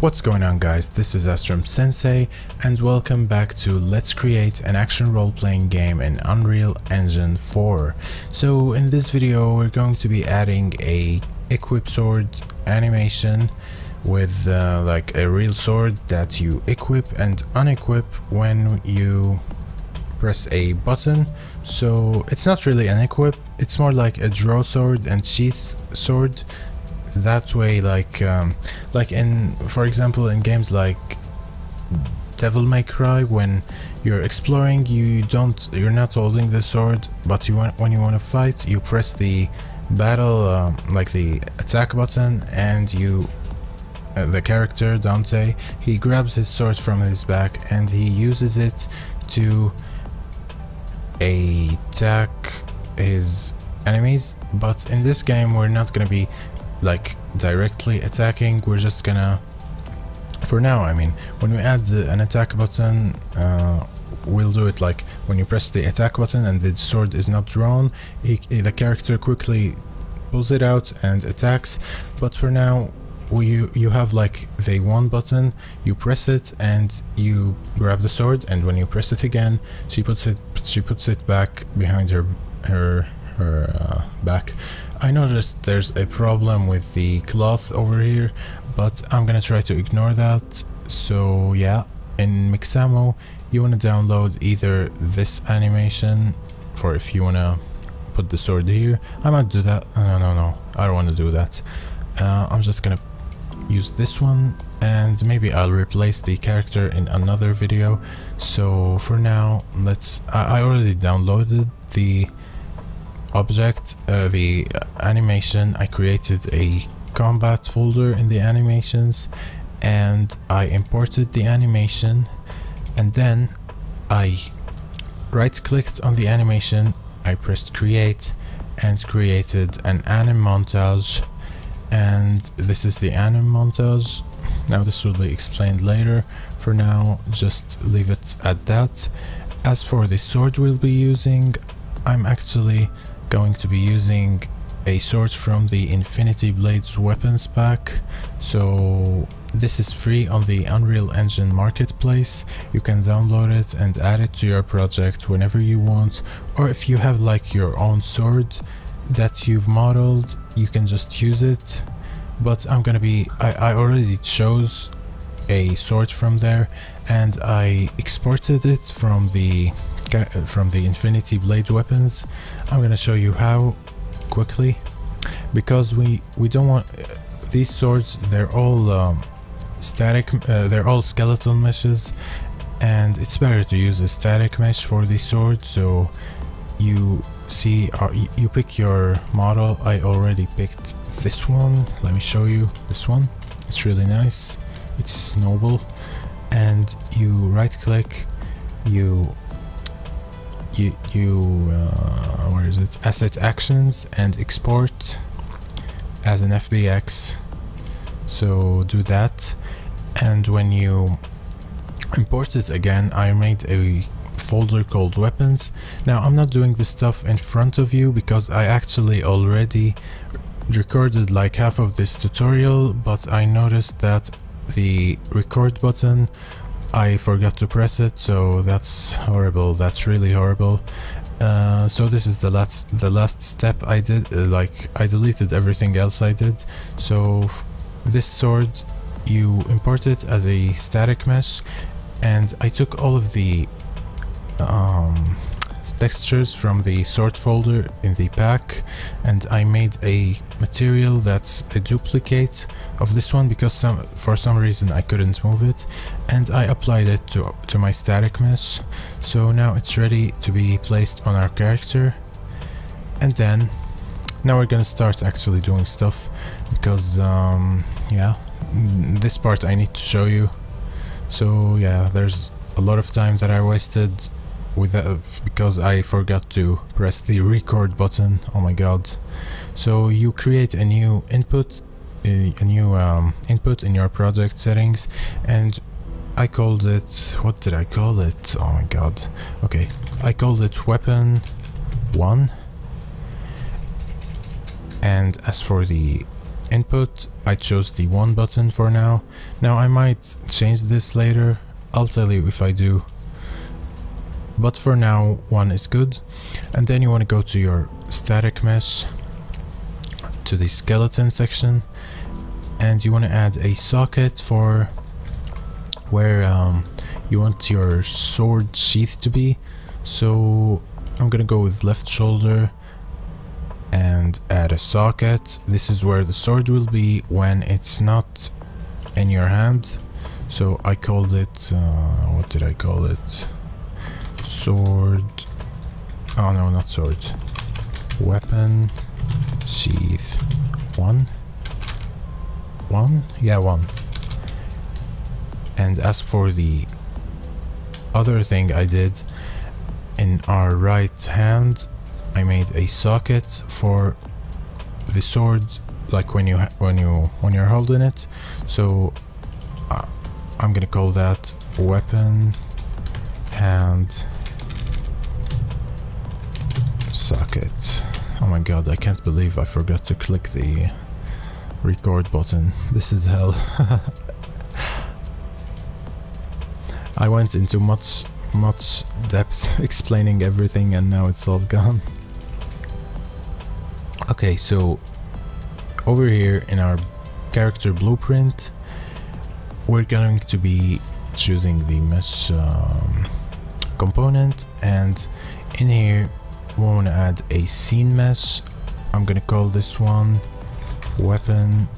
What's going on guys, this is Astrum Sensei and welcome back to Let's Create an Action Role-Playing Game in Unreal Engine 4. So in this video we're going to be adding a equip sword animation with uh, like a real sword that you equip and unequip when you press a button. So it's not really an equip, it's more like a draw sword and sheath sword that way like um, like in for example in games like Devil May Cry when you're exploring you don't you're not holding the sword but you want when you want to fight you press the battle um, like the attack button and you uh, the character Dante he grabs his sword from his back and he uses it to attack his enemies. But in this game we're not gonna be like directly attacking we're just gonna for now I mean when we add an attack button uh, we'll do it like when you press the attack button and the sword is not drawn he, the character quickly pulls it out and attacks but for now you you have like the one button you press it and you grab the sword and when you press it again she puts it she puts it back behind her her her uh, back. I noticed there's a problem with the cloth over here, but I'm gonna try to ignore that. So yeah, in Mixamo, you wanna download either this animation, for if you wanna put the sword here. I might do that. No, no, no, I don't wanna do that. Uh, I'm just gonna use this one and maybe I'll replace the character in another video so for now let's I, I already downloaded the object, uh, the animation, I created a combat folder in the animations and I imported the animation and then I right clicked on the animation, I pressed create and created an anim montage and this is the anim montage. Now this will be explained later. For now, just leave it at that. As for the sword we'll be using, I'm actually going to be using a sword from the Infinity Blades weapons pack. So this is free on the Unreal Engine marketplace. You can download it and add it to your project whenever you want. Or if you have like your own sword that you've modeled you can just use it. But I'm gonna be I, I already chose a sword from there and I exported it from the from the Infinity Blade weapons. I'm gonna show you how quickly because we we don't want uh, these swords they're all um, static uh, they're all skeletal meshes and it's better to use a static mesh for these swords so you see uh, you pick your model. I already picked this one. Let me show you this one. It's really nice. It's noble. And you right click you you, you uh, where is it? Asset actions and export as an FBX so do that. And when you import it again I made a folder called weapons. Now I'm not doing this stuff in front of you because I actually already recorded like half of this tutorial but I noticed that the record button I forgot to press it, so that's horrible. That's really horrible. Uh, so this is the last the last step I did. Uh, like I deleted everything else I did. So this sword, you import it as a static mesh, and I took all of the um, textures from the sword folder in the pack and I made a material that's a duplicate of this one because some for some reason I couldn't move it and I applied it to, to my static mesh. So now it's ready to be placed on our character. And then now we're gonna start actually doing stuff because um, yeah this part I need to show you. So yeah there's a lot of time that I wasted with that because I forgot to press the record button oh my god. So you create a new input a, new um, input in your project settings and I called it what did I call it? Oh my god. Okay I called it weapon 1 and as for the input I chose the 1 button for now. Now I might change this later, I'll tell you if I do. But for now 1 is good. And then you want to go to your static mesh, to the skeleton section, and you want to add a socket for where um, you want your sword sheath to be. So I'm gonna go with left shoulder and add a socket. This is where the sword will be when it's not in your hand. So I called it, uh, what did I call it? Sword, oh no, not sword. Weapon, sheath, one. One? Yeah, one. And as for the other thing I did, in our right hand I made a socket for the sword like when you when you when you're holding it so uh, I'm gonna call that weapon hand socket oh my god I can't believe I forgot to click the record button. This is hell. I went into much much depth explaining everything and now it's all gone. Okay so over here in our character blueprint we're going to be choosing the mesh um, component and in here want to add a scene mesh. I'm gonna call this one weapon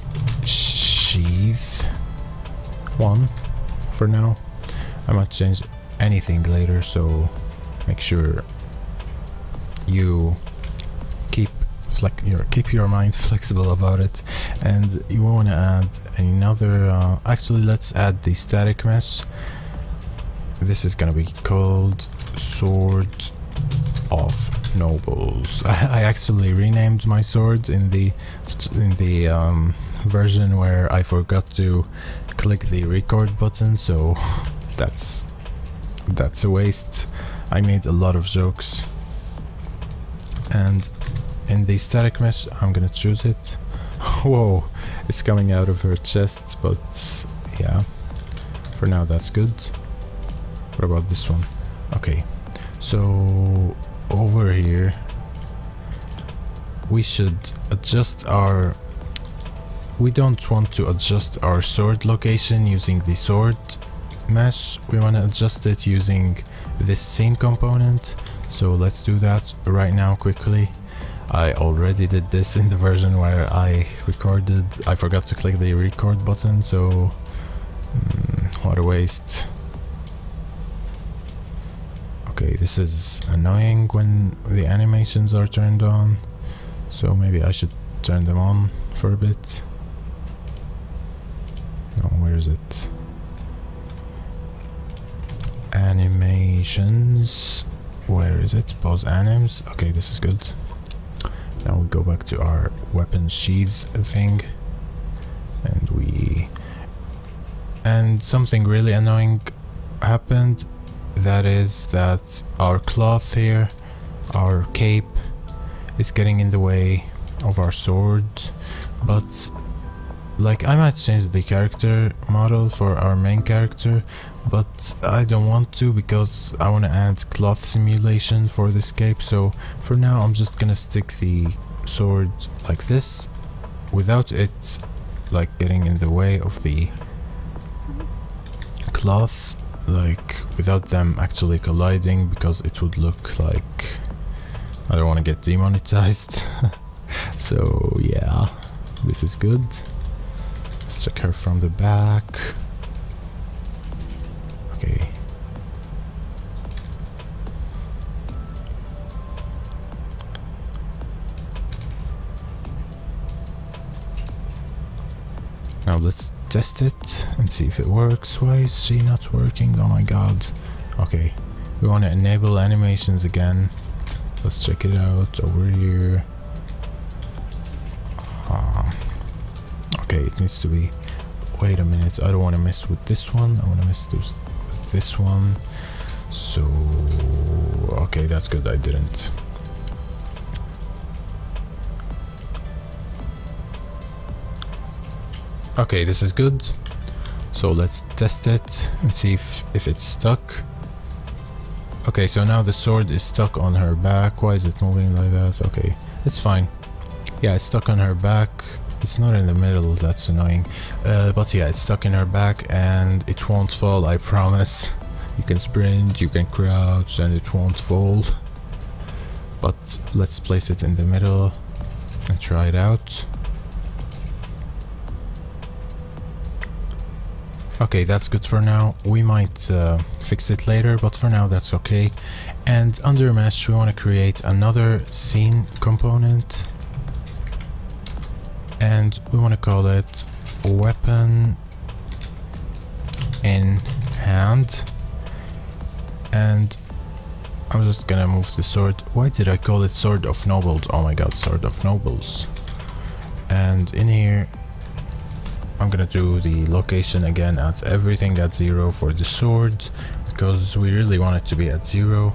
sheath. One for now. I might change anything later so make sure you keep your keep your mind flexible about it. And you want to add another uh, actually let's add the static mesh. This is gonna be called sword of nobles I, actually renamed my sword in the in the um, version where I forgot to click the record button so that's that's a waste. I made a lot of jokes. And in the static mesh, I'm gonna choose it. Whoa, it's coming out of her chest, but yeah. For now, that's good. What about this one? Okay, so over here, we should adjust our we don't want to adjust our sword location using the sword mesh. We want to adjust it using this scene component. So let's do that right now quickly. I already did this in the version where I recorded. I forgot to click the record button so mm, what a waste okay this is annoying when the animations are turned on so maybe I should turn them on for a bit. No where is it? Animations. Where is it? Pause anims okay this is good. Now we go back to our weapon sheath thing. And we and something really annoying happened that is that our cloth here our cape is getting in the way of our sword. But like I might change the character model for our main character but I don't want to because I want to add cloth simulation for this cape. So for now I'm just gonna stick the sword like this without it like getting in the way of the cloth like without them actually colliding because it would look like I don't want to get demonetized. So yeah this is good. Let's check her from the back. Okay. Now let's test it and see if it works. Why is she not working? Oh my god. Okay, we want to enable animations again. Let's check it out over here. Uh, okay, it needs to be... Wait a minute, I don't want to mess with this one. I want to mess with this one so okay that's good I didn't Okay, this is good. So let's test it and see if, if it's stuck. Okay, so now the sword is stuck on her back. Why is it moving like that? Okay, it's fine. Yeah, it's stuck on her back. It's not in the middle, that's annoying. Uh, but yeah, it's stuck in her back and it won't fall, I promise. You can sprint, you can crouch and it won't fall. But let's place it in the middle and try it out. Okay, that's good for now. We might uh, fix it later, but for now that's okay. And under mesh, we want to create another scene component. And we want to call it weapon in hand. And I'm just gonna move the sword. Why did I call it Sword of Nobles? Oh my god, Sword of Nobles. And in here, I'm gonna do the location again at everything at zero for the sword because we really want it to be at zero.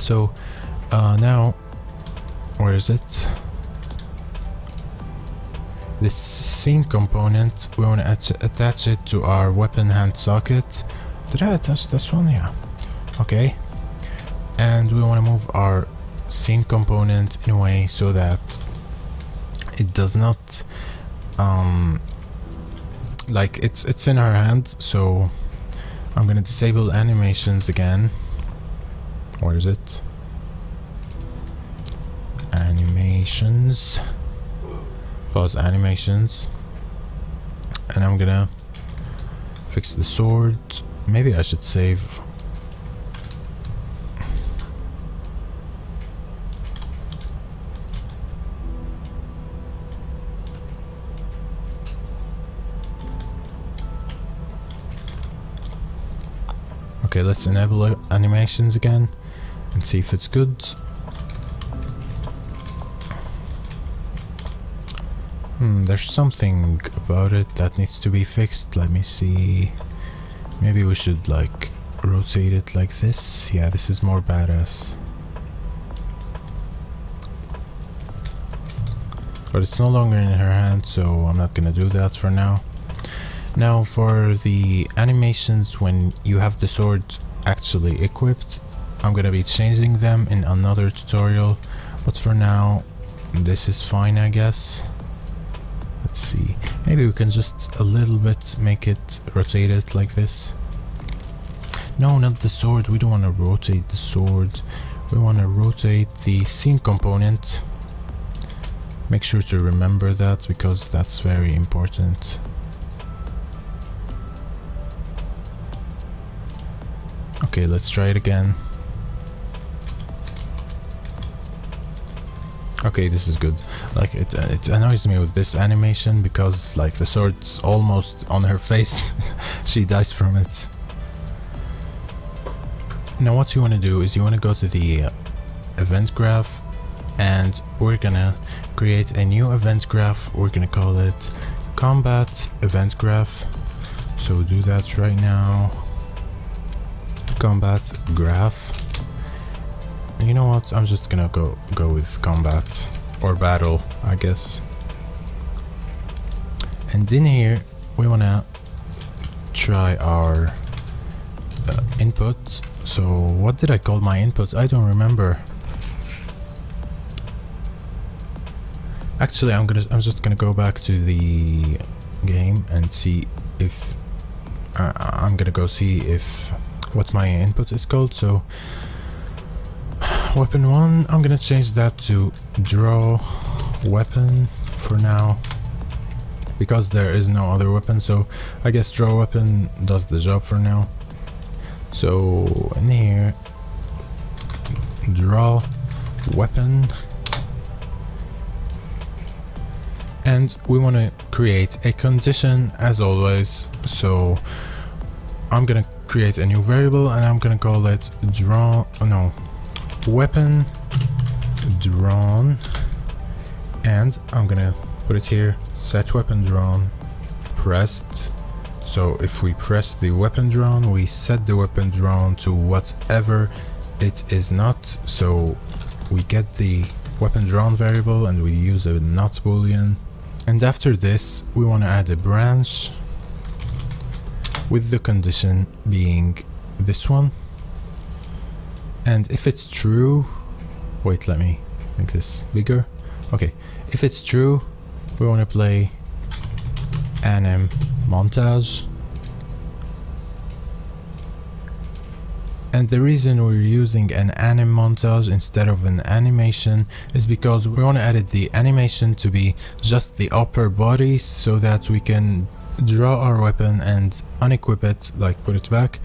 So uh, now where is it? This scene component we want to attach it to our weapon hand socket. Did I attach this one? Yeah. Okay. And we want to move our scene component in a way so that it does not um, like it's it's in our hand so I'm gonna disable animations again. Where is it? Animations. Pause animations. And I'm gonna fix the sword. Maybe I should save Okay, let's enable animations again and see if it's good. Hmm, there's something about it that needs to be fixed. Let me see. Maybe we should like rotate it like this. Yeah, this is more badass. But it's no longer in her hand, so I'm not gonna do that for now. Now for the animations when you have the sword actually equipped, I'm gonna be changing them in another tutorial, but for now this is fine I guess. Let's see, maybe we can just a little bit make it rotate it like this. No, not the sword, we don't want to rotate the sword, we want to rotate the scene component. Make sure to remember that because that's very important. Okay, let's try it again. Okay, this is good. Like it, uh, it annoys me with this animation because like the sword's almost on her face. she dies from it. Now what you want to do is you want to go to the uh, event graph and we're gonna create a new event graph. We're gonna call it combat event graph. So do that right now combat graph. You know what? I'm just gonna go go with combat or battle, I guess. And in here, we wanna try our uh, input. So what did I call my inputs? I don't remember. Actually, I'm gonna I'm just gonna go back to the game and see if uh, I'm gonna go see if what my input is called. So weapon one, I'm gonna change that to draw weapon for now because there is no other weapon. So I guess draw weapon does the job for now. So in here, draw weapon and we want to create a condition as always so I'm gonna create a new variable and I'm gonna call it draw oh no weapon drawn and I'm gonna put it here set weapon drawn pressed. So if we press the weapon drawn we set the weapon drawn to whatever it is not. So we get the weapon drawn variable and we use a not boolean. And after this we want to add a branch with the condition being this one. And if it's true wait let me make this bigger. Okay if it's true we want to play anim montage. And the reason we're using an anim montage instead of an animation is because we want to edit the animation to be just the upper body so that we can draw our weapon and unequip it like put it back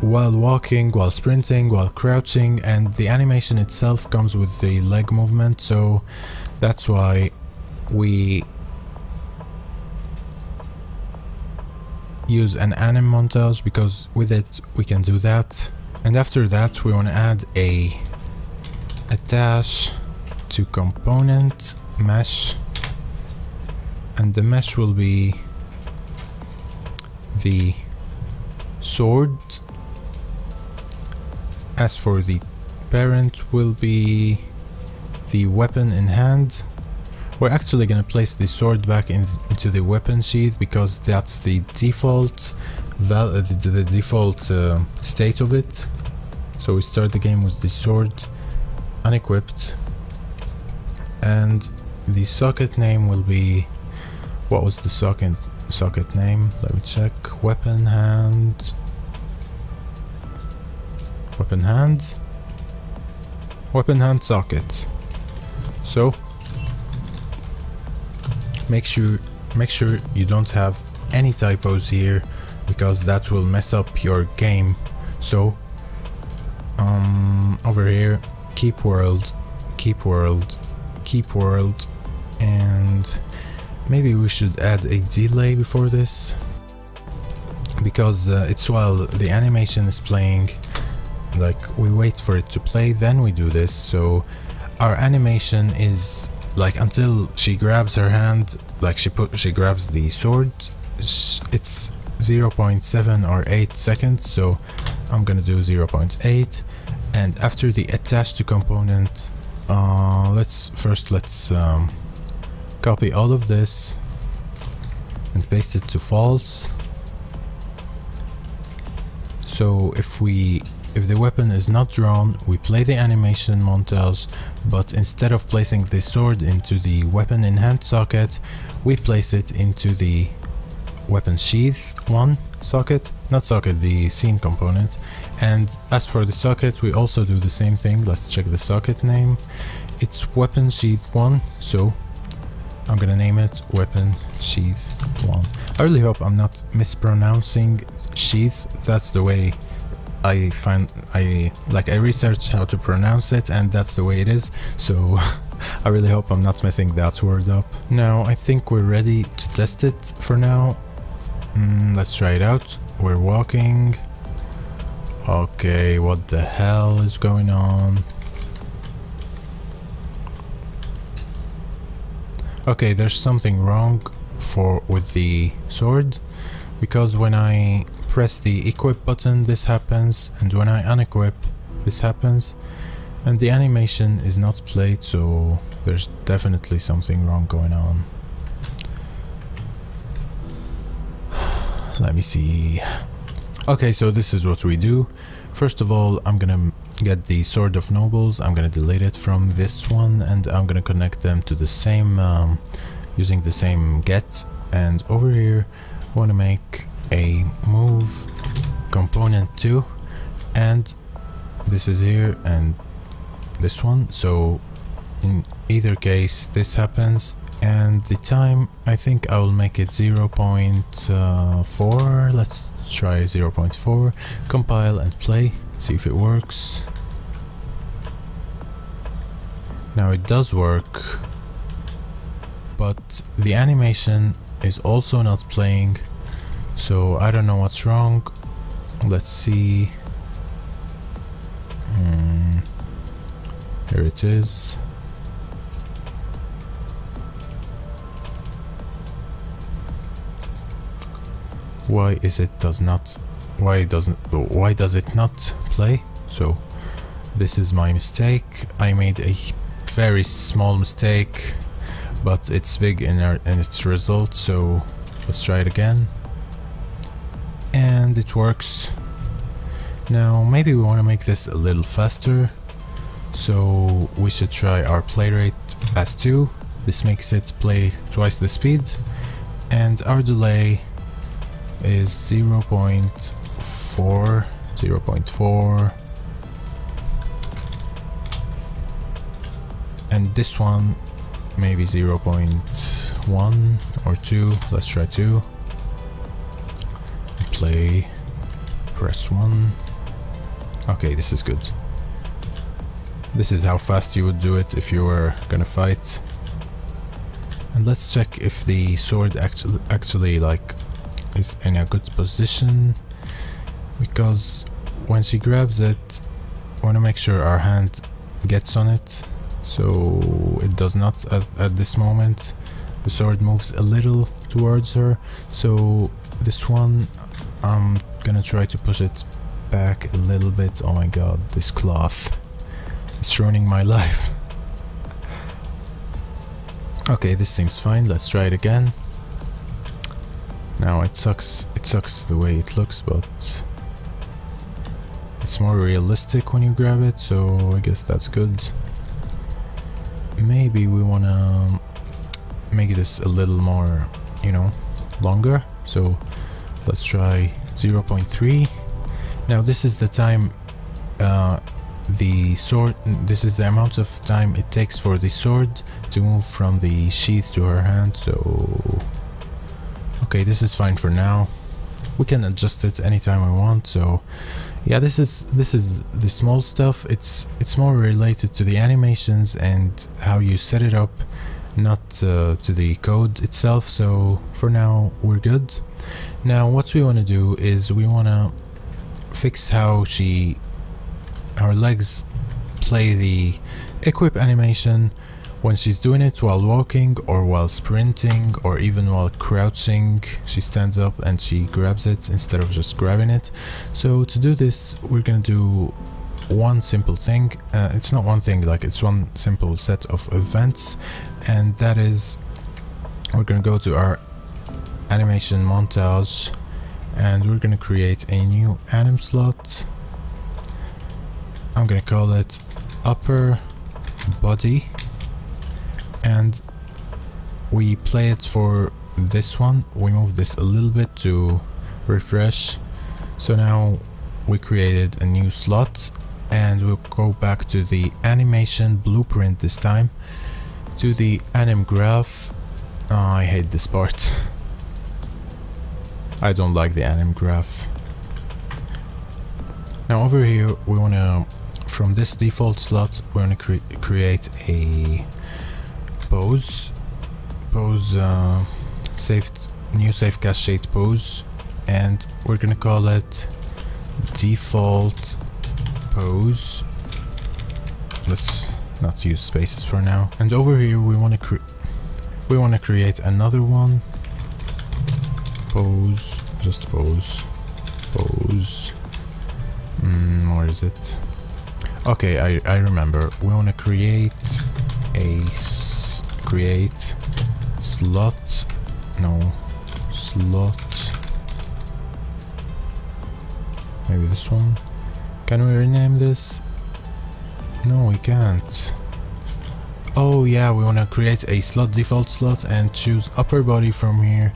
while walking, while sprinting, while crouching and the animation itself comes with the leg movement so that's why we use an anim montage because with it we can do that. And after that we want to add a attach to component mesh. And the mesh will be the sword. As for the parent will be the weapon in hand. We're actually gonna place the sword back in, into the weapon sheath because that's the default val uh, the, the, default uh, state of it. So we start the game with the sword unequipped. And the socket name will be what was the socket socket name let me check. Weapon hand. Weapon hand. Weapon hand socket. So make sure make sure you don't have any typos here because that will mess up your game. So um over here keep world keep world keep world and maybe we should add a delay before this? Because uh, it's while the animation is playing like we wait for it to play then we do this so our animation is like until she grabs her hand like she put she grabs the sword it's 0.7 or 8 seconds so I'm gonna do 0.8 and after the attach to component uh, let's first let's um, copy all of this and paste it to false so if we if the weapon is not drawn, we play the animation montage, but instead of placing the sword into the weapon in hand socket, we place it into the weapon sheath one socket, not socket, the scene component. And as for the socket, we also do the same thing. Let's check the socket name. It's weapon sheath one, so I'm gonna name it weapon sheath one. I really hope I'm not mispronouncing sheath. That's the way I find I like I researched how to pronounce it and that's the way it is so I really hope I'm not messing that word up. Now I think we're ready to test it for now. Mm, let's try it out. We're walking. Okay, what the hell is going on? Okay, there's something wrong for with the sword because when I press the equip button this happens and when I unequip this happens and the animation is not played so there's definitely something wrong going on. Let me see. Okay, so this is what we do. First of all, I'm gonna get the Sword of Nobles, I'm gonna delete it from this one and I'm gonna connect them to the same, um, using the same get. And over here I want to make a move component to and this is here and this one. So in either case this happens and the time I think I will make it 0 0.4 let's try 0 0.4 compile and play see if it works now it does work but the animation is also not playing so I don't know what's wrong. Let's see. Hmm. Here it is. Why is it does not why doesn't why does it not play? So this is my mistake. I made a very small mistake but it's big in, our, in its result so let's try it again and it works now maybe we want to make this a little faster so we should try our play rate as 2 this makes it play twice the speed and our delay is 0 0.4 0 0.4 and this one maybe 0 0.1 or 2 let's try 2 play press 1 okay this is good. This is how fast you would do it if you were gonna fight. And let's check if the sword actually actually like is in a good position because when she grabs it I want to make sure our hand gets on it so it does not at, at this moment. The sword moves a little towards her so this one I'm gonna try to push it back a little bit. Oh my god this cloth is ruining my life. Okay this seems fine. Let's try it again now it sucks it sucks the way it looks but it's more realistic when you grab it so I guess that's good. Maybe we wanna make this a little more you know longer. So let's try 0.3 now this is the time uh, the sword this is the amount of time it takes for the sword to move from the sheath to her hand so okay this is fine for now. We can adjust it anytime we want so yeah this is this is the small stuff. It's it's more related to the animations and how you set it up not uh, to the code itself so for now we're good. Now what we want to do is we want to fix how she her legs play the equip animation when she's doing it while walking or while sprinting or even while crouching she stands up and she grabs it instead of just grabbing it. So to do this we're gonna do one simple thing. Uh, it's not one thing like it's one simple set of events and that is we're gonna go to our animation montage and we're gonna create a new anim slot. I'm gonna call it upper body and we play it for this one. We move this a little bit to refresh. So now we created a new slot and we'll go back to the animation blueprint this time. To the anim graph. Oh, I hate this part. I don't like the anim graph. Now over here we want to from this default slot we want to cre create a pose. Pose uh, saved new save cached pose. And we're gonna call it default pose. Let's not use spaces for now. And over here we want to we want to create another one. Pose just pose. Pose. Mm, where is it? Okay I, I remember. We want to create a create slot no slot. Maybe this one. Can we rename this? No we can't. Oh yeah we want to create a slot default slot and choose upper body from here.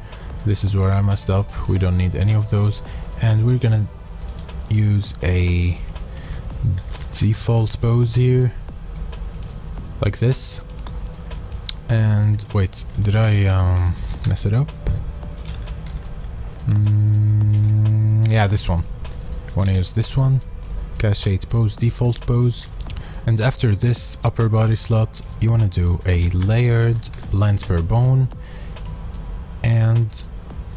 This is where I messed up. We don't need any of those. And we're gonna use a default pose here. Like this and wait, did I um, mess it up? Mm, yeah, this one. To use this one. Cache 8 pose, default pose. And after this upper body slot, you want to do a layered blend per bone. And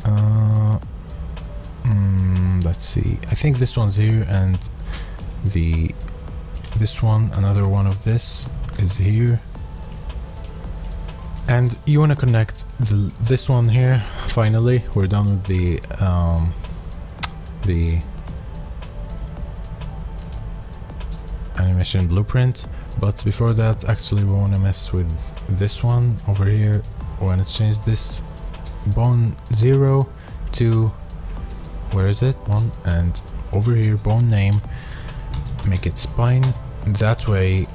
uh, mm, let's see. I think this one's here, and the this one, another one of this, is here and you want to connect the, this one here finally? We're done with the um, the animation blueprint. But before that actually we want to mess with this one over here. We want to change this bone 0 to where is it? One. And over here bone name. Make it spine. That way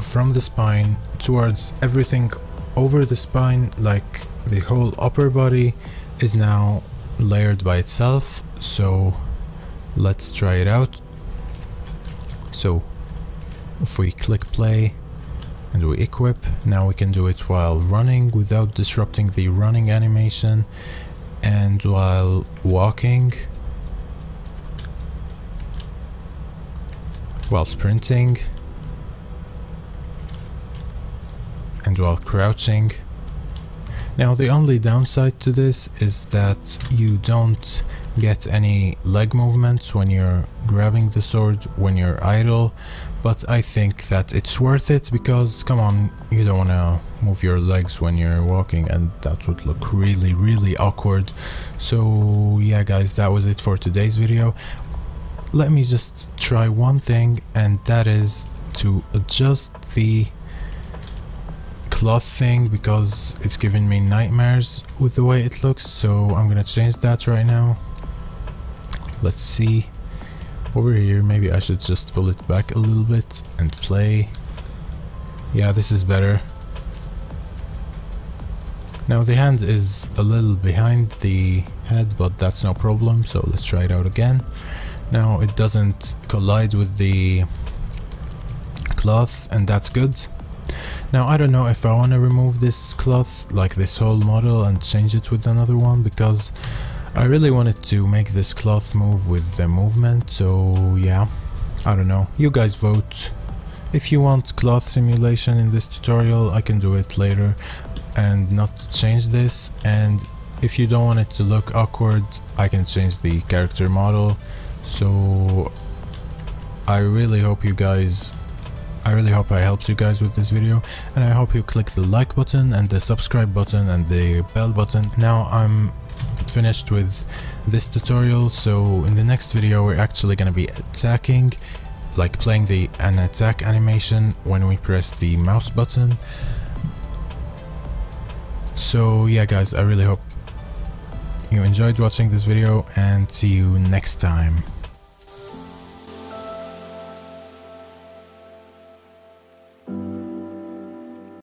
from the spine towards everything over the spine like the whole upper body is now layered by itself so let's try it out. So if we click play and we equip now we can do it while running without disrupting the running animation and while walking while sprinting and while crouching. Now the only downside to this is that you don't get any leg movements when you're grabbing the sword when you're idle but I think that it's worth it because come on you don't want to move your legs when you're walking and that would look really really awkward. So yeah guys that was it for today's video. Let me just try one thing and that is to adjust the cloth thing because it's giving me nightmares with the way it looks so I'm gonna change that right now. Let's see. Over here maybe I should just pull it back a little bit and play. Yeah this is better. Now the hand is a little behind the head but that's no problem so let's try it out again. Now it doesn't collide with the cloth and that's good now I don't know if I want to remove this cloth, like this whole model and change it with another one because I really wanted to make this cloth move with the movement, so yeah, I don't know, you guys vote. If you want cloth simulation in this tutorial, I can do it later and not change this. And if you don't want it to look awkward, I can change the character model, so I really hope you guys I really hope I helped you guys with this video and I hope you click the like button and the subscribe button and the bell button. Now I'm finished with this tutorial so in the next video we're actually going to be attacking like playing the an attack animation when we press the mouse button. So yeah guys I really hope you enjoyed watching this video and see you next time.